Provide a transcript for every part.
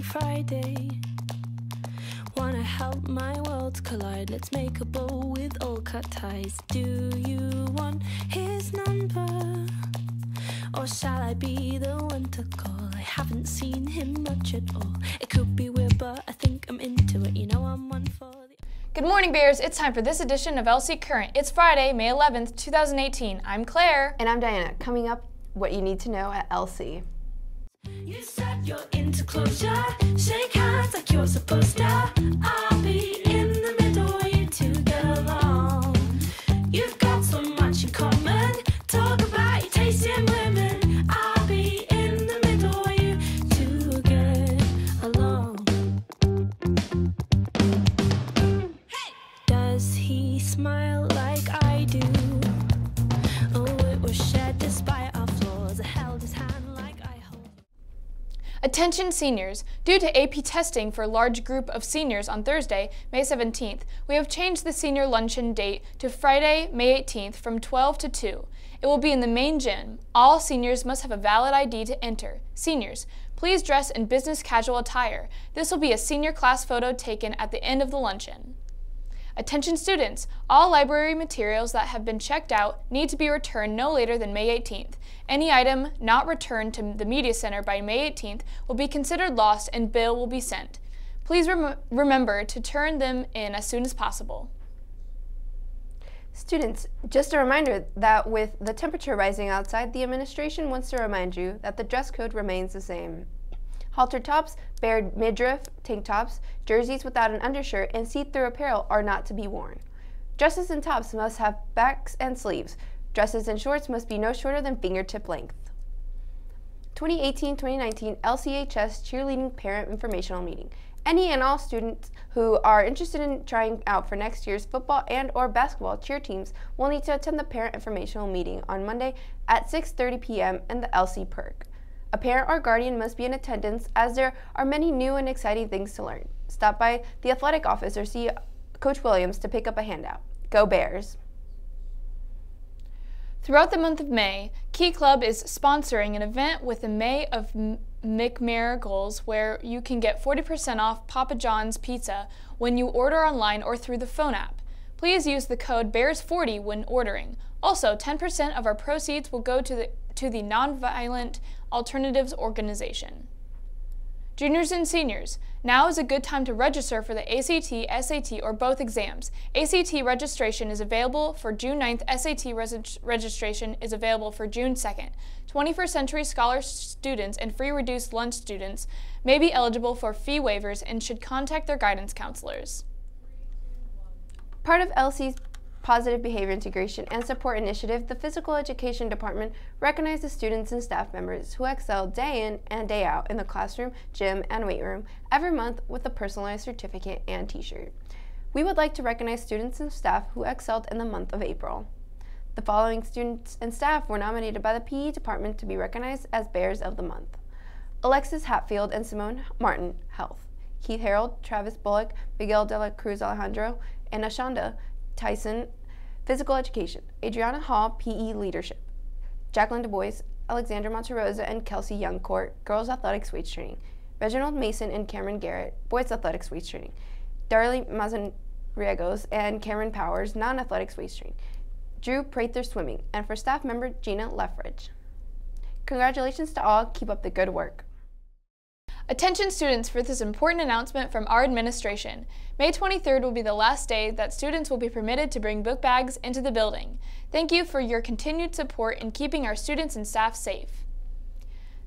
Doing Friday? Wanna help my worlds collide? Let's make a bow with all cut ties. Do you want his number? Or shall I be the one to call? I haven't seen him much at all. It could be weird, but I think I'm into it. You know, I'm one for the. Good morning, Bears. It's time for this edition of LC Current. It's Friday, May 11th, 2018. I'm Claire. And I'm Diana. Coming up, what you need to know at LC. You're into closure. Shake hands like you're supposed to. Attention seniors. Due to AP testing for a large group of seniors on Thursday, May 17th, we have changed the senior luncheon date to Friday, May 18th from 12 to 2. It will be in the main gym. All seniors must have a valid ID to enter. Seniors, please dress in business casual attire. This will be a senior class photo taken at the end of the luncheon. Attention students, all library materials that have been checked out need to be returned no later than May 18th. Any item not returned to the Media Center by May 18th will be considered lost and bill will be sent. Please rem- remember to turn them in as soon as possible. Students, just a reminder that with the temperature rising outside, the administration wants to remind you that the dress code remains the same. Halter tops, bare midriff, tank tops, jerseys without an undershirt, and see-through apparel are not to be worn. Dresses and tops must have backs and sleeves. Dresses and shorts must be no shorter than fingertip length. 2018-2019 LCHS Cheerleading Parent Informational Meeting. Any and all students who are interested in trying out for next year's football and or basketball cheer teams will need to attend the parent informational meeting on Monday at 6:30 p.m. in the LC Perk. A parent or guardian must be in attendance as there are many new and exciting things to learn. Stop by the athletic office or see Coach Williams to pick up a handout. Go Bears! Throughout the month of May, Key Club is sponsoring an event with the May of McMiracles where you can get 40% off Papa John's pizza when you order online or through the phone app. Please use the code BEARS40 when ordering. Also, 10% of our proceeds will go to the to the Nonviolent Alternatives Organization. Juniors and seniors, now is a good time to register for the ACT, SAT, or both exams. ACT registration is available for June 9th, SAT res- registration is available for June 2nd. 21st Century Scholar students and free reduced lunch students may be eligible for fee waivers and should contact their guidance counselors. Part of LC's Positive Behavior Integration and Support Initiative, the Physical Education Department recognizes students and staff members who excel day in and day out in the classroom, gym, and weight room every month with a personalized certificate and t-shirt. We would like to recognize students and staff who excelled in the month of April. The following students and staff were nominated by the PE department to be recognized as Bears of the Month. Alexis Hatfield and Simone Martin, Health. Keith Harold, Travis Bullock, Miguel de la Cruz Alejandro, and Ashonda Tyson, Physical Education. Adriana Hall, PE Leadership. Jacqueline Du Bois, Alexandra Monterosa, and Kelsey Youngcourt, Girls Athletics Weights Training. Reginald Mason and Cameron Garrett, Boys Athletics Weights Training. Darley Mazanriegos and Cameron Powers, Non-Athletics Weights Training. Drew Prather Swimming, and for staff member Gina Leffridge. Congratulations to all. Keep up the good work. Attention students for this important announcement from our administration. May 23rd will be the last day that students will be permitted to bring book bags into the building. Thank you for your continued support in keeping our students and staff safe.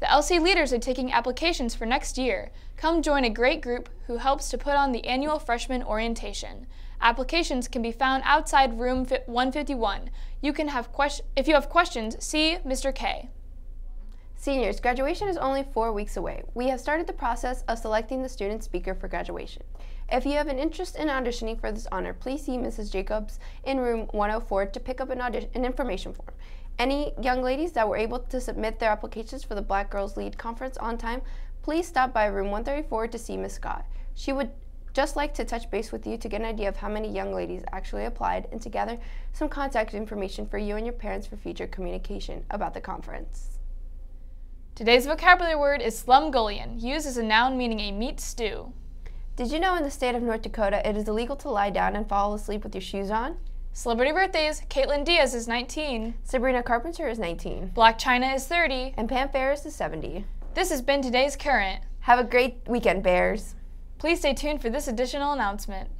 The LC leaders are taking applications for next year. Come join a great group who helps to put on the annual freshman orientation. Applications can be found outside room 151. You can have if you have questions, see Mr. K. Seniors, graduation is only four weeks away. We have started the process of selecting the student speaker for graduation. If you have an interest in auditioning for this honor, please see Mrs. Jacobs in room 104 to pick up an, an information form. Any young ladies that were able to submit their applications for the Black Girls Lead Conference on time, please stop by room 134 to see Ms. Scott. She would just like to touch base with you to get an idea of how many young ladies actually applied and to gather some contact information for you and your parents for future communication about the conference. Today's vocabulary word is slumgullion, used as a noun meaning a meat stew. Did you know in the state of North Dakota it is illegal to lie down and fall asleep with your shoes on? Celebrity birthdays Caitlin Diaz is 19. Sabrina Carpenter is 19. Blac Chyna is 30. And Pam Ferris is 70. This has been today's Current. Have a great weekend, Bears. Please stay tuned for this additional announcement.